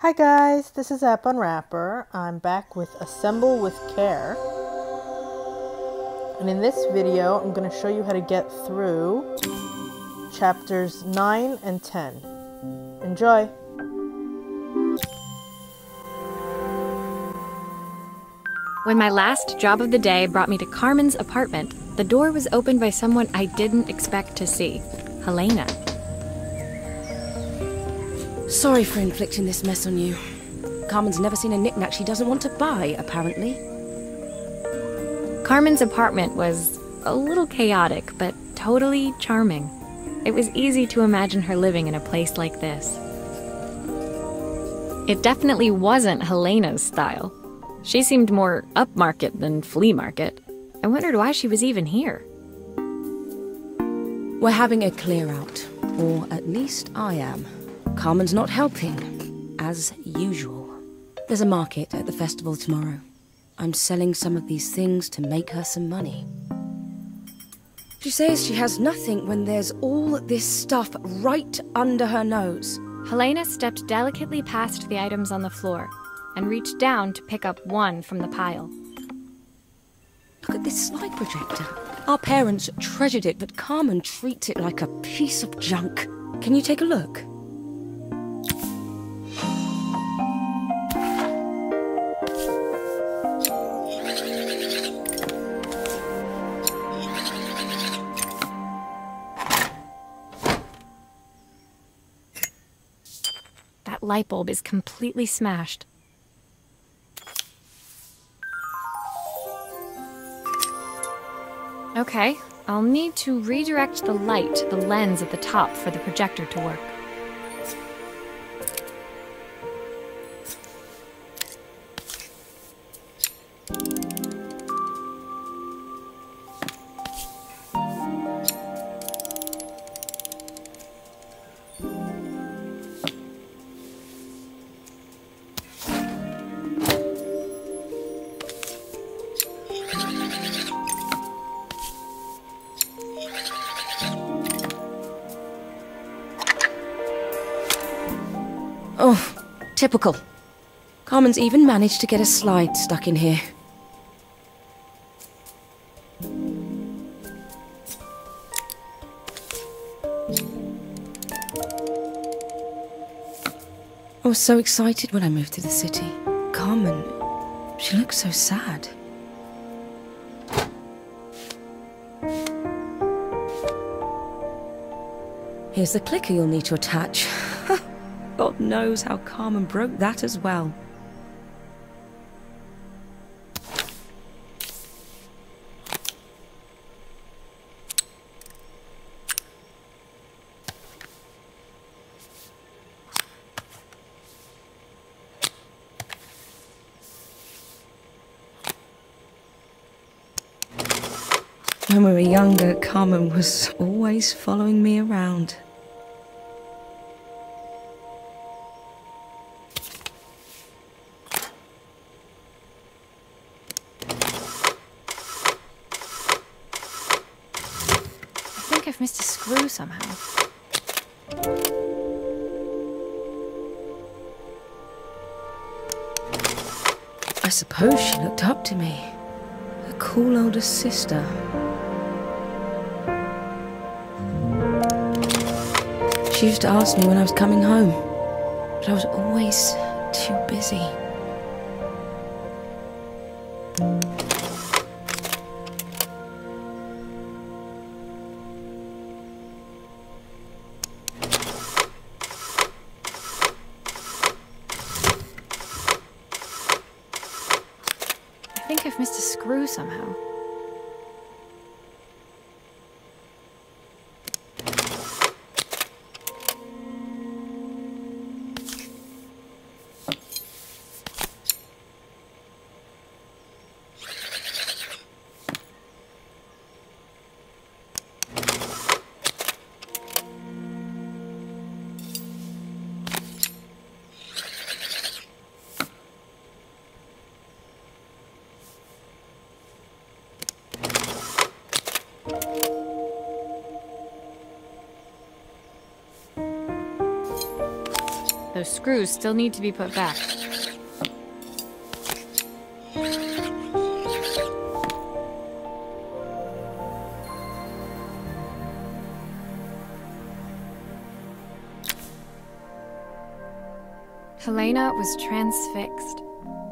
Hi guys, this is App Unwrapper. I'm back with Assemble with Care. And in this video, I'm going to show you how to get through chapters 9 and 10. Enjoy! When my last job of the day brought me to Carmen's apartment, the door was opened by someone I didn't expect to see Helena. Sorry for inflicting this mess on you. Carmen's never seen a knickknack she doesn't want to buy, apparently. Carmen's apartment was a little chaotic, but totally charming. It was easy to imagine her living in a place like this. It definitely wasn't Helena's style. She seemed more upmarket than flea market. I wondered why she was even here. We're having a clear out, or at least I am. Carmen's not helping, as usual. There's a market at the festival tomorrow. I'm selling some of these things to make her some money. She says she has nothing when there's all this stuff right under her nose. Helena stepped delicately past the items on the floor and reached down to pick up one from the pile. Look at this slide projector. Our parents treasured it, but Carmen treats it like a piece of junk. Can you take a look? Light bulb is completely smashed. Okay, I'll need to redirect the light to the lens at the top for the projector to work. Typical. Carmen's even managed to get a slide stuck in here. I was so excited when I moved to the city. Carmen, she looks so sad. Here's the clicker you'll need to attach. God knows how Carmen broke that as well. When we were younger, Carmen was always following me around. I suppose she looked up to me. A cool older sister. She used to ask me when I was coming home, but I was always too busy. Missed a screw somehow. Screws still need to be put back. Helena was transfixed,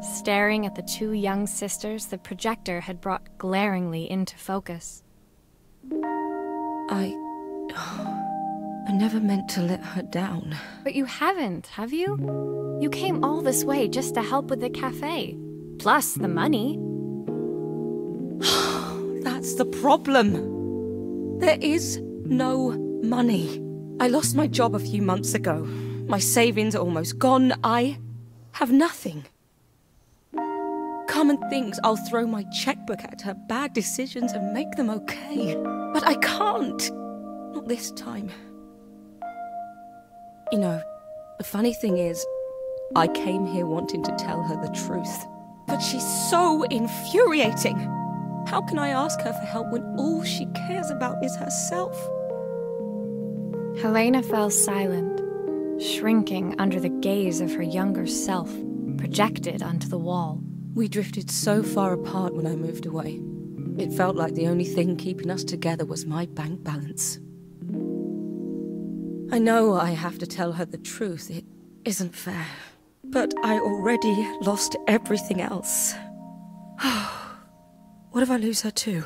staring at the two young sisters the projector had brought glaringly into focus. I. I never meant to let her down. But you haven't, have you? You came all this way just to help with the cafe. Plus the money. That's the problem. There is no money. I lost my job a few months ago. My savings are almost gone. I have nothing. Carmen thinks I'll throw my checkbook at her bad decisions and make them okay. But I can't. Not this time. You know, the funny thing is, I came here wanting to tell her the truth. But she's so infuriating. How can I ask her for help when all she cares about is herself? Helena fell silent, shrinking under the gaze of her younger self, projected onto the wall. We drifted so far apart when I moved away. It felt like the only thing keeping us together was my bank balance. I know I have to tell her the truth. It isn't fair. But I already lost everything else. what if I lose her too?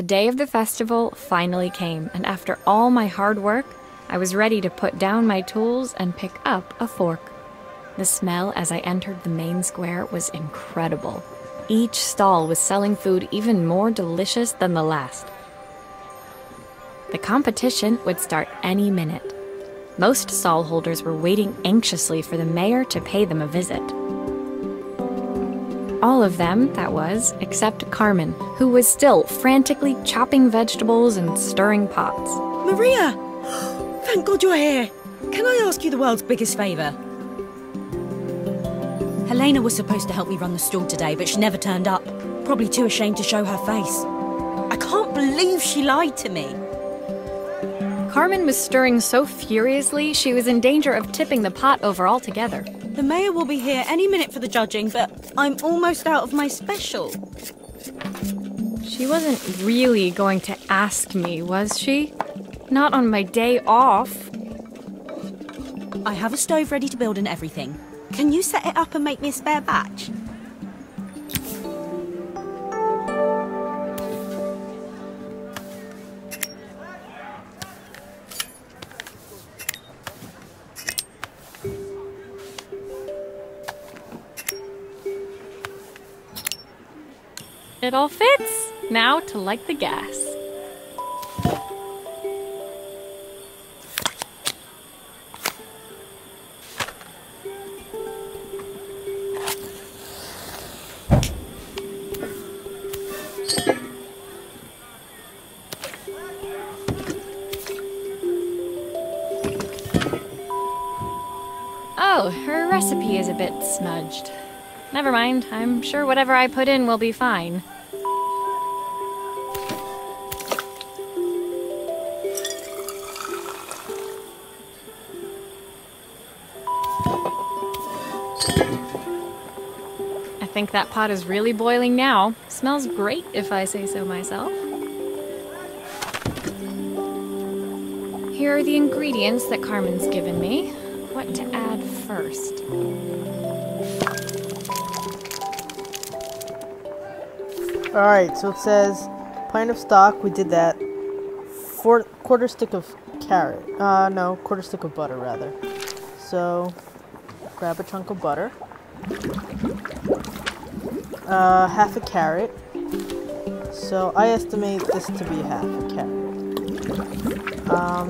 The day of the festival finally came, and after all my hard work, I was ready to put down my tools and pick up a fork. The smell as I entered the main square was incredible. Each stall was selling food even more delicious than the last. The competition would start any minute. Most stall holders were waiting anxiously for the mayor to pay them a visit. All of them, that was, except Carmen, who was still frantically chopping vegetables and stirring pots. Maria! Thank God you're here. Can I ask you the world's biggest favour? Helena was supposed to help me run the stall today, but she never turned up. Probably too ashamed to show her face. I can't believe she lied to me. Carmen was stirring so furiously she was in danger of tipping the pot over altogether. The mayor will be here any minute for the judging, but I'm almost out of my special. She wasn't really going to ask me, was she? Not on my day off. I have a stove ready to build and everything. Can you set it up and make me a spare batch? It all fits. Now to light the gas. Oh, her recipe is a bit smudged. Never mind, I'm sure whatever I put in will be fine. Think that pot is really boiling now. Smells great if I say so myself. Here are the ingredients that Carmen's given me. What to add first? Alright, so it says pint of stock, we did that. Four quarter stick of carrot. Uh no, quarter stick of butter rather. So grab a chunk of butter. Uh half a carrot. So I estimate this to be half a carrot. Um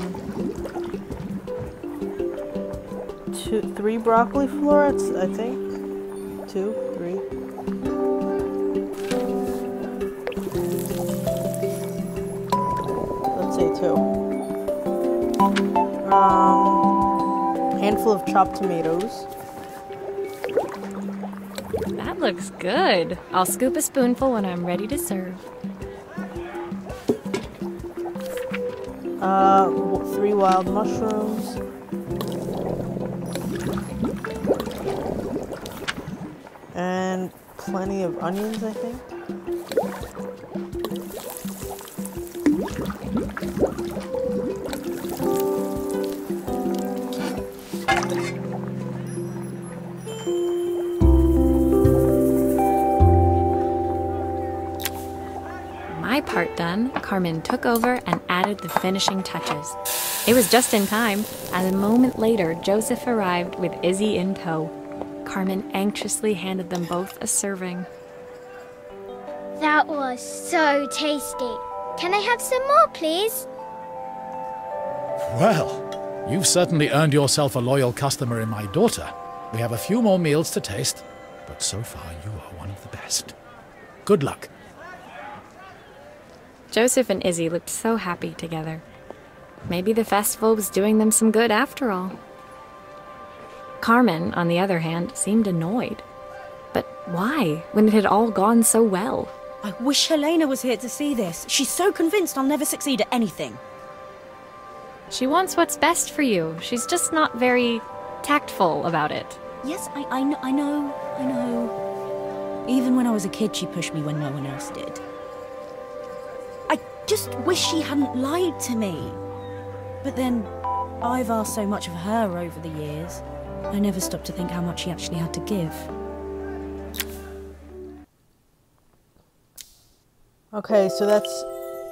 two three broccoli florets, I think. Two, three. let's say two. Um, handful of chopped tomatoes. Looks good. I'll scoop a spoonful when I'm ready to serve. Uh, three wild mushrooms. And plenty of onions, I think. My part done, Carmen took over and added the finishing touches. It was just in time, as a moment later, Joseph arrived with Izzy in tow. Carmen anxiously handed them both a serving. That was so tasty. Can I have some more, please? Well, you've certainly earned yourself a loyal customer in my daughter. We have a few more meals to taste, but so far you are one of the best. Good luck. Joseph and Izzy looked so happy together. Maybe the festival was doing them some good after all. Carmen, on the other hand, seemed annoyed. But why, when it had all gone so well? I wish Helena was here to see this. She's so convinced I'll never succeed at anything. She wants what's best for you. She's just not very tactful about it. Yes, I, I, I know, I know. Even when I was a kid, she pushed me when no one else did. Just wish she hadn't lied to me. But then, I've asked so much of her over the years. I never stopped to think how much she actually had to give. Okay, so that's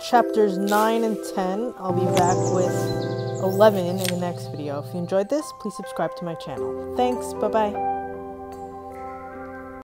chapters 9 and 10. I'll be back with 11 in the next video. If you enjoyed this, please subscribe to my channel. Thanks, bye bye.